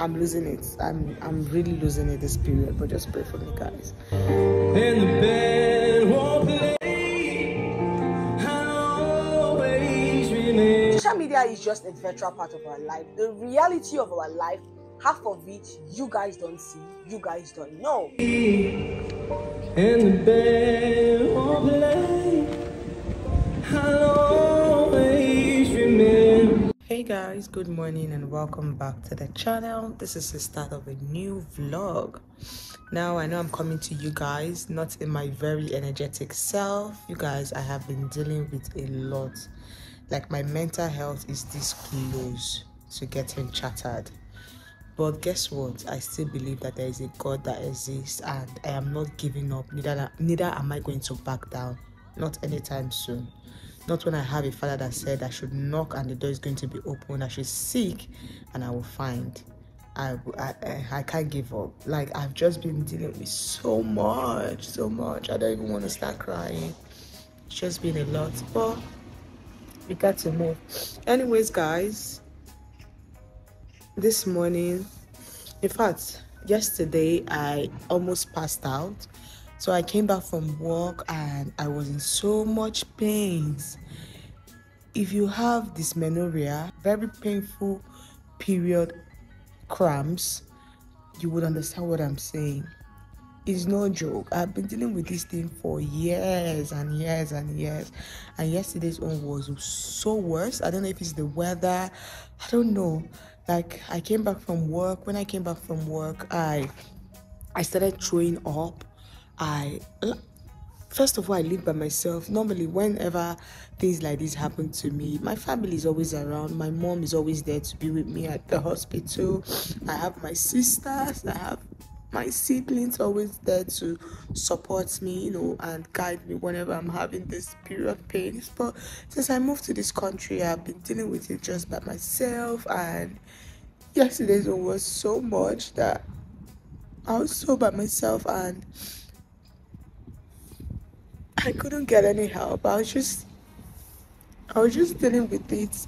I'm losing it. I'm I'm really losing it this period. But just pray for me, guys. And the band won't play. I'll. Social media is just a virtual part of our life. The reality of our life, half of it you guys don't see, you guys don't know. And the band won't play. I'll always remain. Hey guys, good morning and welcome back to the channel. This is the start of a new vlog. Now I know I'm coming to you guys not in my very energetic self. You guys, I have been dealing with a lot. Like my mental health is this close to getting shattered. But guess what? I still believe that there is a God that exists and I am not giving up. Neither neither am I going to back down. Not anytime soon. Not when I have a father that said I should knock and the door is going to be open. I should seek and I will find. I, I, I can't give up. Like, I've just been dealing with so much, so much. I don't even want to start crying. It's just been a lot. But we got to move. Anyways, guys, this morning, in fact, yesterday, I almost passed out. So I came back from work and I was in so much pains. If you have dysmenorrhea, very painful period cramps, you would understand what I'm saying. It's no joke. I've been dealing with this thing for years and years and years. And yesterday's one was so worse. I don't know if it's the weather. I don't know. Like I came back from work. When I came back from work, I I started throwing up. I first of all I live by myself. Normally, whenever things like this happen to me, my family is always around. My mom is always there to be with me at the hospital. I have my sisters. I have my siblings always there to support me, you know, and guide me whenever I'm having this period of pain. But since I moved to this country, I've been dealing with it just by myself. And yesterday's one was so much that I was so by myself and I couldn't get any help. I was just I was just dealing with it.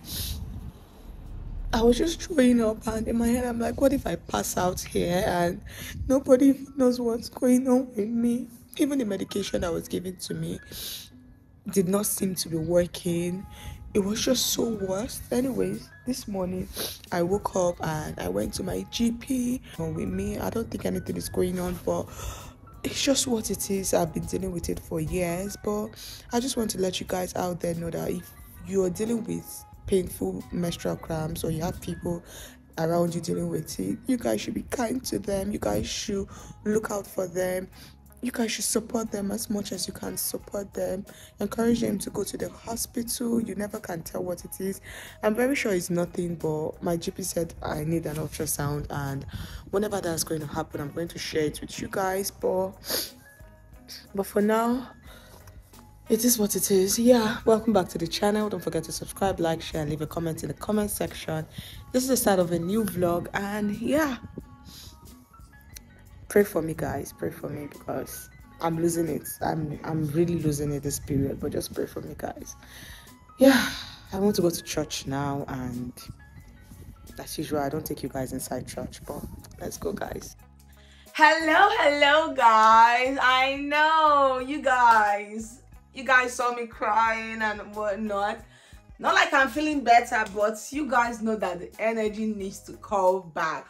I was just throwing up and in my head I'm like, what if I pass out here and nobody knows what's going on with me? Even the medication that was given to me did not seem to be working. It was just so worse. Anyways, this morning I woke up and I went to my GP with me. I don't think anything is going on, but it's just what it is. I've been dealing with it for years, but I just want to let you guys out there know that if you're dealing with painful menstrual cramps or you have people around you dealing with it, you guys should be kind to them. You guys should look out for them. You guys should support them as much as you can support them. Encourage them to go to the hospital. You never can tell what it is. I'm very sure it's nothing, but my GP said I need an ultrasound, and whenever that's going to happen, I'm going to share it with you guys. But but for now, it is what it is. Yeah, welcome back to the channel. Don't forget to subscribe, like, share, and leave a comment in the comment section. This is the start of a new vlog, and yeah, pray for me, guys. Pray for me because I'm losing it. I'm I'm really losing it this period. But just pray for me, guys. Yeah, I want to go to church now, and as usual, I don't take you guys inside church, but let's go, guys. Hello, hello, guys. I know you guys you guys saw me crying and whatnot. Not like I'm feeling better, but you guys know that the energy needs to come back.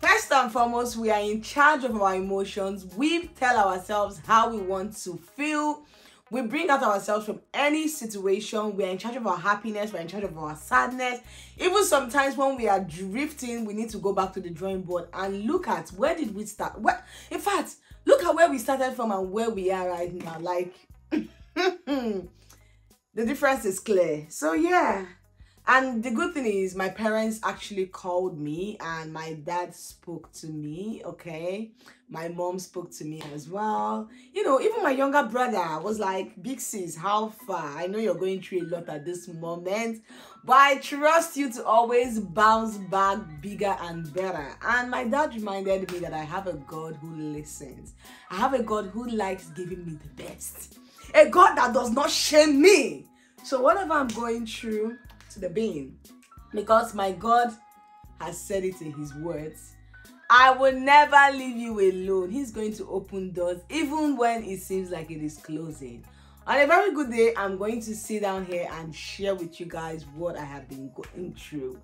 First and foremost, we are in charge of our emotions. We tell ourselves how we want to feel. We bring out ourselves from any situation. We are in charge of our happiness. We're in charge of our sadness. Even sometimes when we are drifting, we need to go back to the drawing board and look at where did we start. Where, in fact, look at where we started from and where we are right now. Like, the difference is clear. So yeah. And the good thing is my parents actually called me and my dad spoke to me, okay? My mom spoke to me as well. You know, even my younger brother was like, Big sis, how far? I know you're going through a lot at this moment, but I trust you to always bounce back bigger and better. And my dad reminded me that I have a God who listens. I have a God who likes giving me the best a God that does not shame me. So whatever I'm going through to the being, because my God has said it in his words, I will never leave you alone. He's going to open doors even when it seems like it is closing. On a very good day, I'm going to sit down here and share with you guys what I have been going through.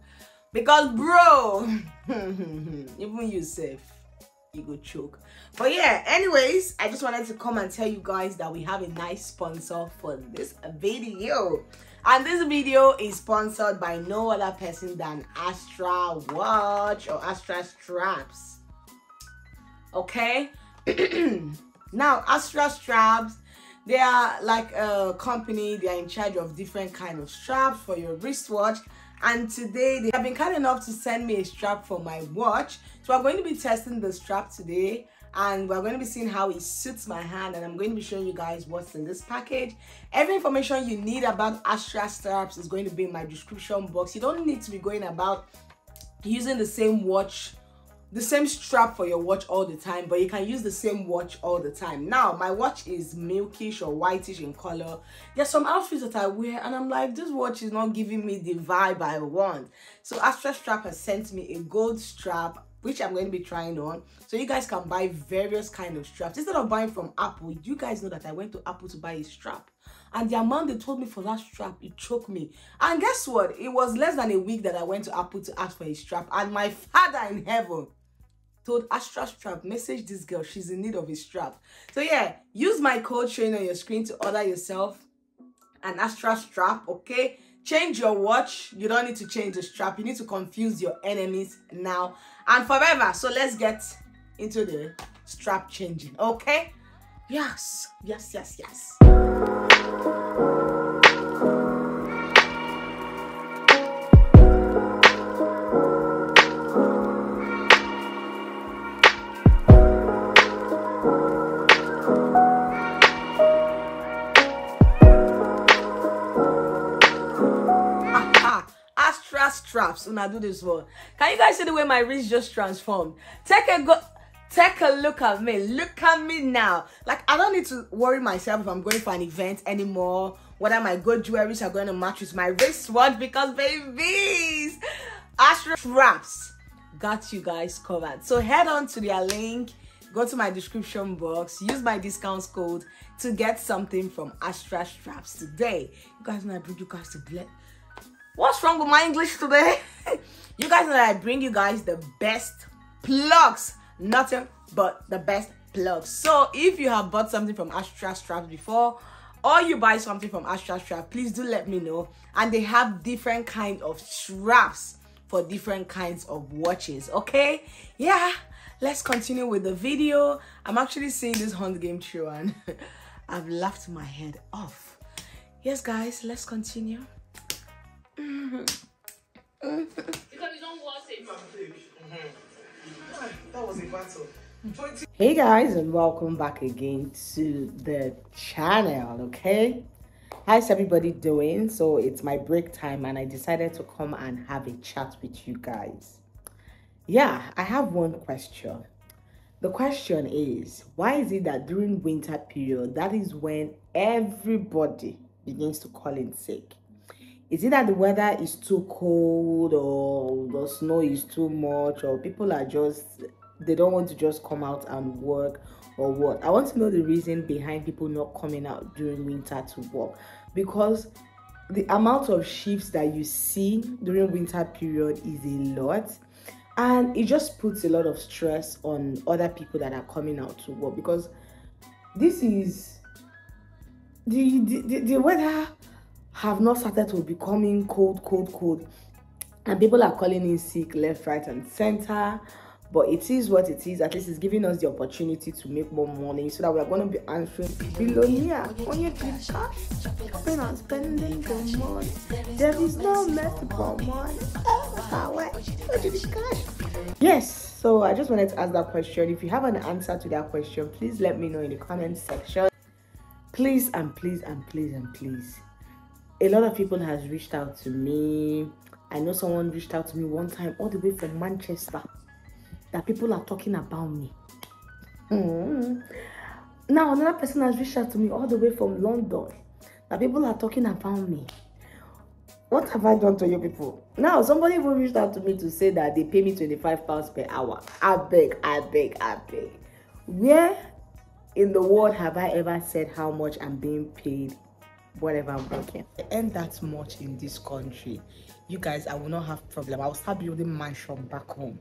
Because, bro, even yourself, you go choke. But yeah, anyways, I just wanted to come and tell you guys that we have a nice sponsor for this video. And this video is sponsored by no other person than Astra Watch or Astra Straps. Okay? now, Astra Straps, they are like a company. They are in charge of different kind of straps for your wristwatch. And today, they have been kind enough to send me a strap for my watch. So I'm going to be testing the strap today and we're going to be seeing how it suits my hand and I'm going to be showing you guys what's in this package. Every information you need about Astra straps is going to be in my description box. You don't need to be going about using the same watch the same strap for your watch all the time but you can use the same watch all the time now my watch is milkish or whitish in color there's some outfits that i wear and i'm like this watch is not giving me the vibe i want so astra strap has sent me a gold strap which I'm going to be trying on. So you guys can buy various kind of straps. Instead of buying from Apple, you guys know that I went to Apple to buy a strap. And the amount they told me for that strap, it choked me. And guess what? It was less than a week that I went to Apple to ask for a strap. And my father in heaven told Astra Strap, message this girl, she's in need of a strap. So yeah, use my code showing on your screen to order yourself an Astra Strap, okay? Change your watch. You don't need to change the strap. You need to confuse your enemies now and forever. So let's get into the strap changing, okay? Yes, yes, yes, yes. Straps. Una do this one. Can you guys see the way my wrist just transformed? Take a go. Take a look at me. Look at me now. Like I don't need to worry myself if I'm going for an event anymore. Whether my gold jewelries are going to match with my wristwatch because babies, Astra straps got you guys covered. So head on to their link. Go to my description box. Use my discount code to get something from Astra Straps today. You guys know I bring you guys to bless. What's wrong with my English today? you guys know that I bring you guys the best plugs. Nothing but the best plugs. So if you have bought something from Astra Straps before, or you buy something from Astra Strap, please do let me know. And they have different kind of straps for different kinds of watches, okay? Yeah, let's continue with the video. I'm actually seeing this Hunt Game through and I've laughed my head off. Yes, guys, let's continue. Battle. Hey guys, and welcome back again to the channel. Okay, how's everybody doing? So it's my break time, and I decided to come and have a chat with you guys. Yeah, I have one question. The question is, why is it that during winter period, that is when everybody begins to call in sick? Is it that the weather is too cold or the snow is too much or people are just they don't want to just come out and work or what? I want to know the reason behind people not coming out during winter to work. Because the amount of shifts that you see during winter period is a lot and it just puts a lot of stress on other people that are coming out to work. Because this is the the, the, the weather have not started to becoming cold cold cold. And people are calling in sick left right and center but it is what it is. At least it's giving us the opportunity to make more money so that we are going to be answering billionaire on your cash spend on spending your money. There is no for money. Yes so i just wanted to ask that question. If you have an answer to that question please let me know in the comment section. Please and please and please and please. A lot of people has reached out to me. I know someone reached out to me one time all the way from manchester that people are talking about me Mhm. now another person has reached out to me all the way from london that people are talking about me what have I done to you people? Now, somebody even reached out to me to say that they pay me 25 pounds per hour. I beg, I beg, I beg. Where in the world have I ever said how much I'm being paid, whatever I'm working? Earn that much in this country. You guys, I will not have problem. I will start building mansion back home.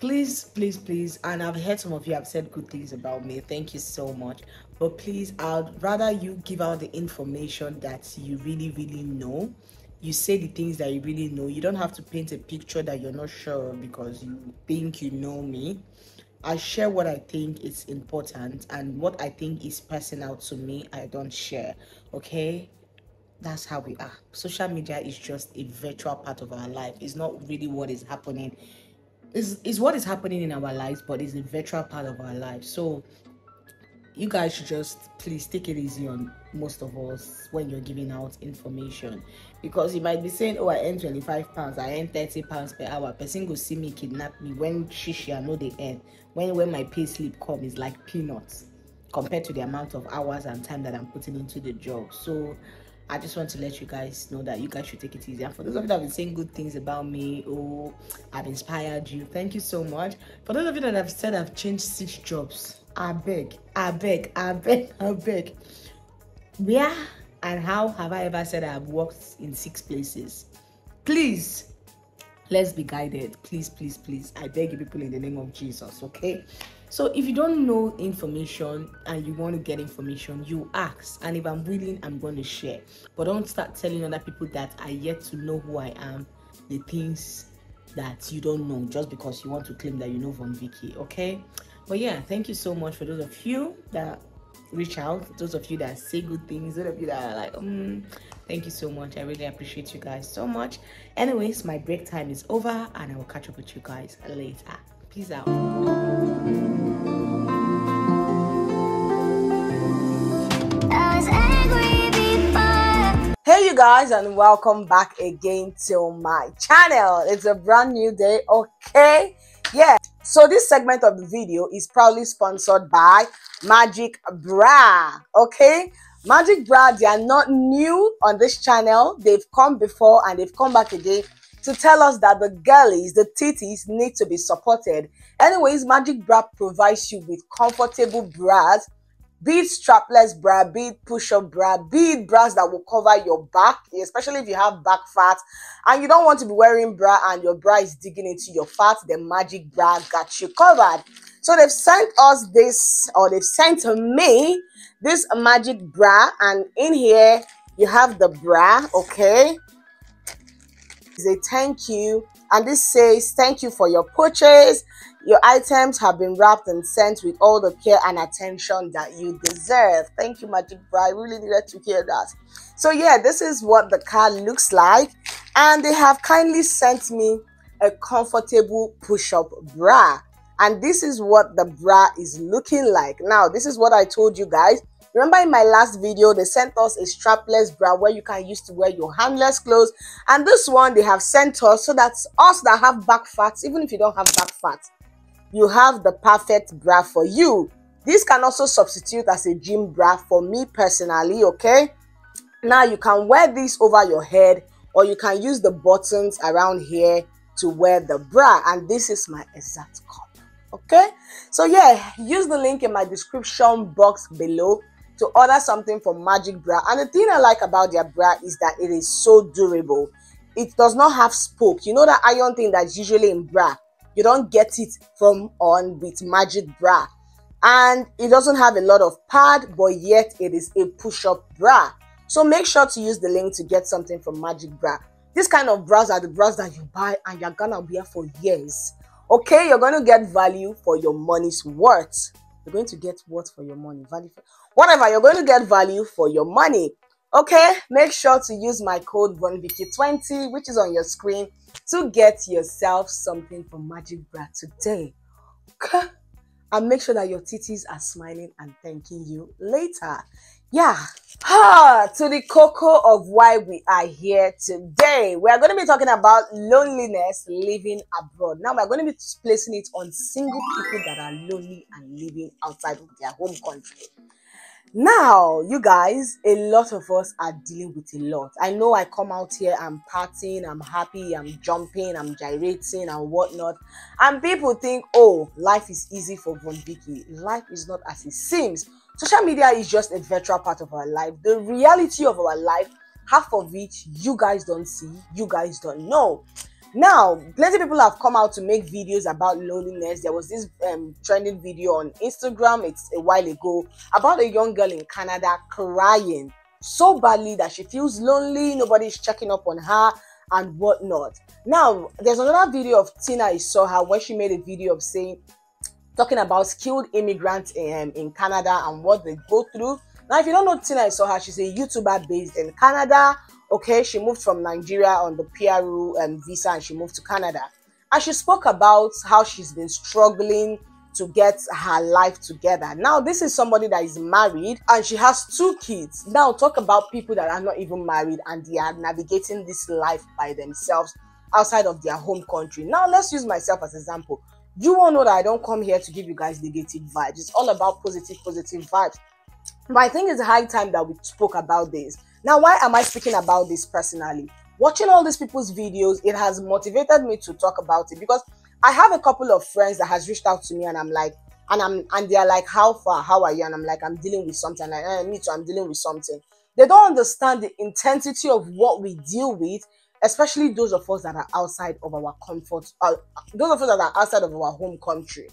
Please, please, please. And I've heard some of you have said good things about me. Thank you so much. But please, I'd rather you give out the information that you really, really know you say the things that you really know. You don't have to paint a picture that you're not sure because you think you know me. I share what I think is important and what I think is personal to me, I don't share. Okay? That's how we are. Social media is just a virtual part of our life. It's not really what is happening. It's, it's what is happening in our lives, but it's a virtual part of our lives. So you guys should just please take it easy on most of us when you're giving out information. Because you might be saying oh i earn 25 pounds i earn 30 pounds per hour. Person go see me kidnap me when shishi i know they earn. When when my pay slip come is like peanuts compared to the amount of hours and time that i'm putting into the job. So I just want to let you guys know that you guys should take it easy. And for those of you that have been saying good things about me, oh, I've inspired you. Thank you so much. For those of you that have said I've changed six jobs, I beg, I beg, I beg, I beg. Where and how have I ever said I've worked in six places? Please, let's be guided. Please, please, please. I beg you, people, in the name of Jesus, okay? So if you don't know information and you want to get information, you ask. And if I'm willing, I'm going to share. But don't start telling other people that I yet to know who I am, the things that you don't know just because you want to claim that you know Von Vicky, okay? But yeah, thank you so much for those of you that reach out, those of you that say good things, those of you that are like, um, thank you so much. I really appreciate you guys so much. Anyways, my break time is over and I will catch up with you guys later. Peace out. Hey you guys and welcome back again to my channel. It's a brand new day, okay? Yeah, so this segment of the video is proudly sponsored by Magic Bra. Okay, Magic Bra, they are not new on this channel. They've come before and they've come back again to tell us that the girlies, the titties need to be supported. Anyways, Magic Bra provides you with comfortable bras be it strapless bra, be it push-up bra, be it bras that will cover your back, especially if you have back fat and you don't want to be wearing bra and your bra is digging into your fat, the magic bra got you covered. So they've sent us this, or they've sent me this magic bra, and in here you have the bra, okay? It's a thank you, and this says thank you for your purchase your items have been wrapped and sent with all the care and attention that you deserve. Thank you, Magic Bra. I really needed to hear that. So, yeah, this is what the card looks like. And they have kindly sent me a comfortable push up bra. And this is what the bra is looking like. Now, this is what I told you guys. Remember in my last video, they sent us a strapless bra where you can use to wear your handless clothes. And this one they have sent us so that us that have back fat, even if you don't have back fat, you have the perfect bra for you. This can also substitute as a gym bra for me personally, okay? Now you can wear this over your head or you can use the buttons around here to wear the bra and this is my exact cup okay so yeah use the link in my description box below to order something from magic bra. And the thing i like about their bra is that it is so durable. It does not have spoke. You know that iron thing that's usually in bra? You don't get it from on with magic bra. And it doesn't have a lot of pad but yet it is a push-up bra. So make sure to use the link to get something from magic bra. This kind of bras are the bras that you buy and you're gonna wear for years. Okay you're to get value for your money's worth you're going to get what for your money value for whatever you're going to get value for your money okay make sure to use my code vonvicky20 which is on your screen to get yourself something from Magic Bra today. Okay? And make sure that your titties are smiling and thanking you later. Yeah. Ah, to the cocoa of why we are here today. We are going to be talking about loneliness living abroad. Now, we're going to be placing it on single people that are lonely and living outside of their home country. Now, you guys, a lot of us are dealing with a lot. I know I come out here, I'm partying, I'm happy, I'm jumping, I'm gyrating, and whatnot. And people think, oh, life is easy for Von Vicky. Life is not as it seems. Social media is just a virtual part of our life. The reality of our life, half of it you guys don't see, you guys don't know. Now, plenty of people have come out to make videos about loneliness. There was this um, trending video on Instagram it's a while ago about a young girl in Canada crying so badly that she feels lonely, nobody's checking up on her and whatnot. Now, there's another video of Tina I saw her where she made a video of saying, talking about skilled immigrants in, in Canada and what they go through. Now, if you don't know Tina I saw her, she's a YouTuber based in Canada okay? She moved from nigeria on the PRU um, visa and she moved to canada. And she spoke about how she's been struggling to get her life together. Now this is somebody that is married and she has two kids. Now talk about people that are not even married and they are navigating this life by themselves outside of their home country. Now let's use myself as example you all know that i don't come here to give you guys negative vibes it's all about positive positive vibes but i think it's high time that we spoke about this now, why am I speaking about this personally? Watching all these people's videos, it has motivated me to talk about it because I have a couple of friends that has reached out to me and I'm like, and I'm and they're like, how far? How are you? And I'm like, I'm dealing with something. Like, eh, me too, I'm dealing with something. They don't understand the intensity of what we deal with, especially those of us that are outside of our comfort, uh, those of us that are outside of our home country.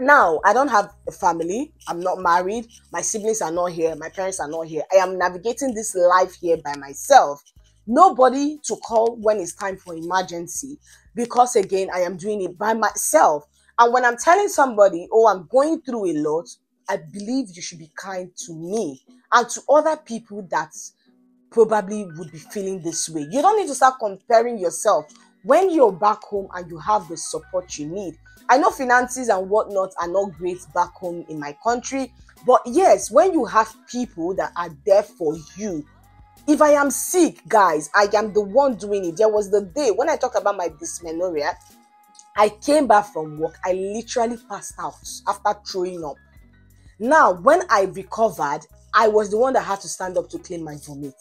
Now, I don't have a family. I'm not married. My siblings are not here. My parents are not here. I am navigating this life here by myself. Nobody to call when it's time for emergency because, again, I am doing it by myself. And when I'm telling somebody, oh, I'm going through a lot, I believe you should be kind to me and to other people that probably would be feeling this way. You don't need to start comparing yourself when you're back home and you have the support you need. I know finances and whatnot are not great back home in my country, but yes, when you have people that are there for you, if I am sick, guys, I am the one doing it. There was the day when I talked about my dysmenorrhea, I came back from work, I literally passed out after throwing up. Now, when I recovered, I was the one that had to stand up to clean my vomit.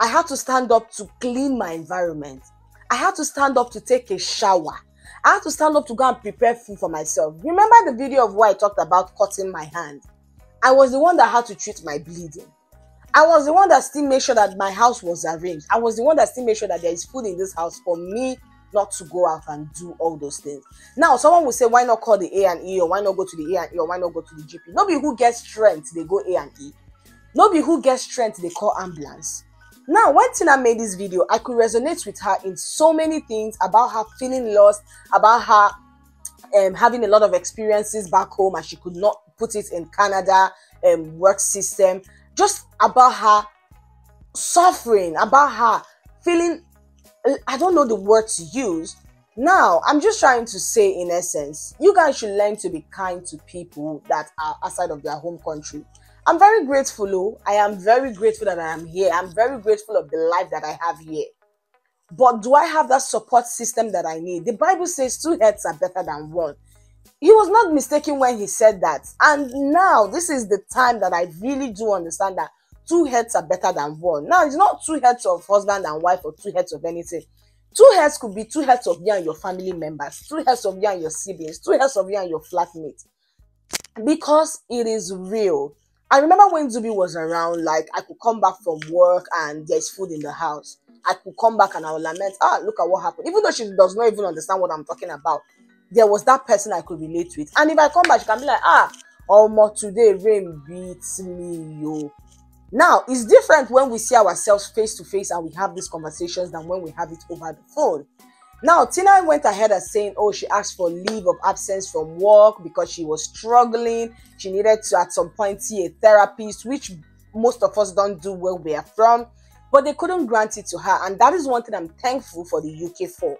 I had to stand up to clean my environment. I had to stand up to take a shower. I had to stand up to go and prepare food for myself. Remember the video of where I talked about cutting my hand? I was the one that had to treat my bleeding. I was the one that still made sure that my house was arranged. I was the one that still made sure that there is food in this house for me not to go out and do all those things. Now, someone will say, why not call the A and E or why not go to the A and E or why not go to the GP? Nobody who gets strength, they go A and E. Nobody who gets strength, they call ambulance. Now, when Tina made this video, I could resonate with her in so many things about her feeling lost, about her um, having a lot of experiences back home and she could not put it in Canada um, work system, just about her suffering, about her feeling, I don't know the word to use. Now, I'm just trying to say, in essence, you guys should learn to be kind to people that are outside of their home country. I'm very grateful. Oh, I am very grateful that I am here. I'm very grateful of the life that I have here. But do I have that support system that I need? The Bible says two heads are better than one. He was not mistaken when he said that. And now, this is the time that I really do understand that two heads are better than one. Now, it's not two heads of husband and wife or two heads of anything. Two heads could be two heads of you and your family members, two heads of you and your siblings, two heads of you and your flatmates. Because it is real. I remember when Zubi was around, like I could come back from work and there's food in the house. I could come back and I would lament, ah, look at what happened. Even though she does not even understand what I'm talking about, there was that person I could relate with. And if I come back, she can be like, ah, almost today rain beats me, yo. Now, it's different when we see ourselves face to face and we have these conversations than when we have it over the phone. Now, Tina went ahead as saying, oh, she asked for leave of absence from work because she was struggling. She needed to, at some point, see a therapist, which most of us don't do where we are from. But they couldn't grant it to her. And that is one thing I'm thankful for the UK for.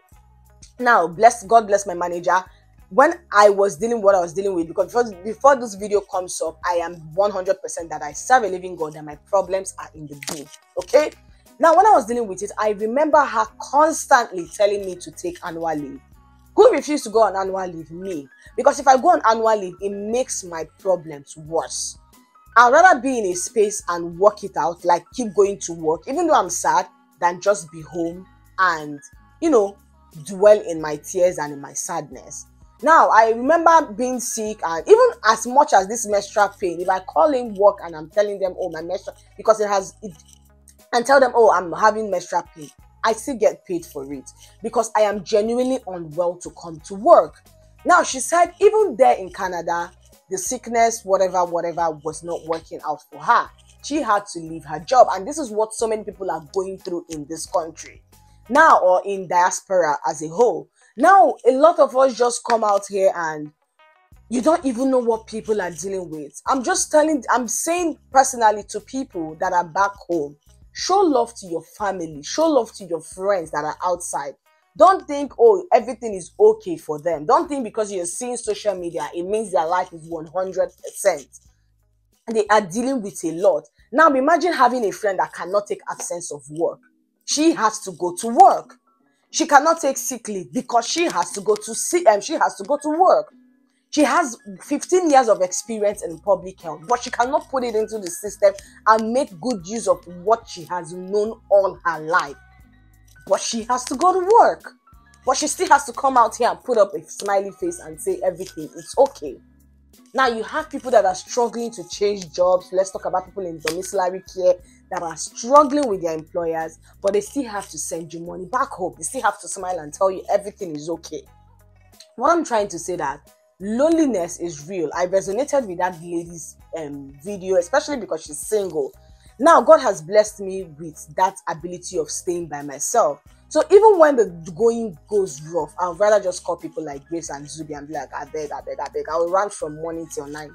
Now, bless God bless my manager. When I was dealing what I was dealing with, because before, before this video comes up, I am 100% that I serve a living God and my problems are in the bin. Okay? Now, when I was dealing with it, I remember her constantly telling me to take annual leave. Who refused to go on annual leave? Me. Because if I go on annual leave, it makes my problems worse. I'd rather be in a space and work it out, like keep going to work, even though I'm sad, than just be home and, you know, dwell in my tears and in my sadness. Now, I remember being sick, and even as much as this menstrual pain, if I call in work and I'm telling them, oh, my menstrual, because it has, it, and tell them, oh, I'm having menstrual pain, I still get paid for it because I am genuinely unwell to come to work. Now, she said, even there in Canada, the sickness, whatever, whatever, was not working out for her. She had to leave her job. And this is what so many people are going through in this country now or in diaspora as a whole. Now, a lot of us just come out here and you don't even know what people are dealing with. I'm just telling, I'm saying personally to people that are back home show love to your family, show love to your friends that are outside. Don't think, oh, everything is okay for them. Don't think because you're seeing social media, it means their life is 100%. They are dealing with a lot. Now, imagine having a friend that cannot take absence of work. She has to go to work. She cannot take sick leave because she has to go to see um, she has to go to work. She has 15 years of experience in public health, but she cannot put it into the system and make good use of what she has known all her life. But she has to go to work. But she still has to come out here and put up a smiley face and say everything is okay. Now you have people that are struggling to change jobs. Let's talk about people in domiciliary care that are struggling with their employers, but they still have to send you money back home. They still have to smile and tell you everything is okay. What I'm trying to say that loneliness is real. I resonated with that lady's um, video, especially because she's single. Now, God has blessed me with that ability of staying by myself. So even when the going goes rough, I'd rather just call people like Grace and Zubi and be like, I beg, I beg, I beg. I will run from morning till night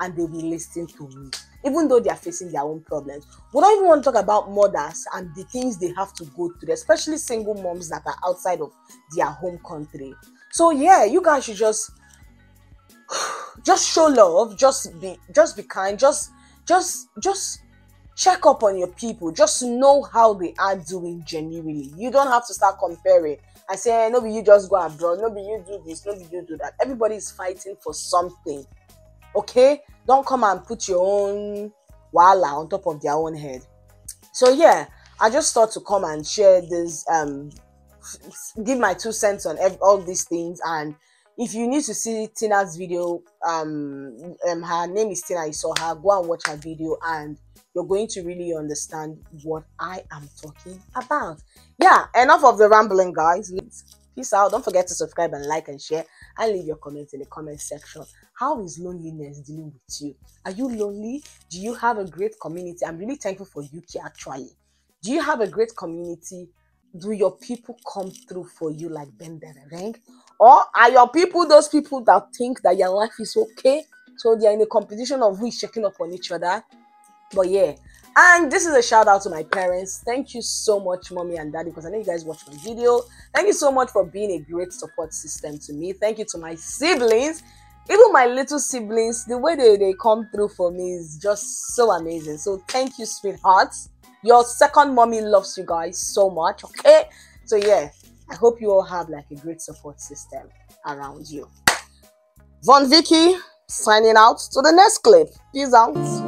and they'll be listening to me, even though they are facing their own problems. We don't even want to talk about mothers and the things they have to go through, especially single moms that are outside of their home country. So yeah, you guys should just just show love, just be just be kind, just just just check up on your people. Just know how they are doing genuinely. You don't have to start comparing and say no be you just go abroad no you do this no you do that. Everybody is fighting for something okay? Don't come and put your own wala on top of their own head. So yeah i just thought to come and share this um give my two cents on all these things and if you need to see tina's video um, um her name is tina you saw her go and watch her video and you're going to really understand what I am talking about. Yeah, enough of the rambling, guys. Peace out. Don't forget to subscribe and like and share and leave your comments in the comment section. How is loneliness dealing with you? Are you lonely? Do you have a great community? I'm really thankful for UK actually. Do you have a great community? Do your people come through for you like Ben Ring? Or are your people those people that think that your life is okay? So they are in a competition of who is checking up on each other? But yeah, and this is a shout out to my parents. Thank you so much, mommy and daddy, because I know you guys watch my video. Thank you so much for being a great support system to me. Thank you to my siblings, even my little siblings. The way they, they come through for me is just so amazing. So thank you, sweethearts. Your second mommy loves you guys so much. Okay, so yeah, I hope you all have like a great support system around you. Von Vicky signing out to the next clip. Peace out.